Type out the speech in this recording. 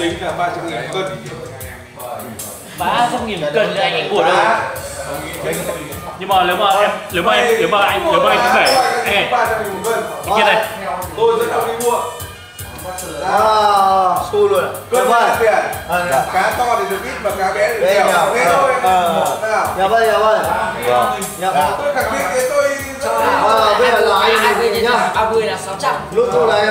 tính là 300 nghìn cân ba trăm nghìn cân thì anh anh của đâu nhưng mà nếu mà em nếu mà em nếu mà anh nếu mà anh không phải anh này 300 kia này tôi dẫn ông đi mua À, xui luôn à? cân Dạ bao tiền À, dạ. cá to thì được ít mà cá bé thì Đây nhiều thế thôi Ờ. một nào Dạ vâng, dạ vâng. Tôi khẳng định thế tôi À, bây giờ là anh nhá. ba mươi là sáu trăm Lúc tôi này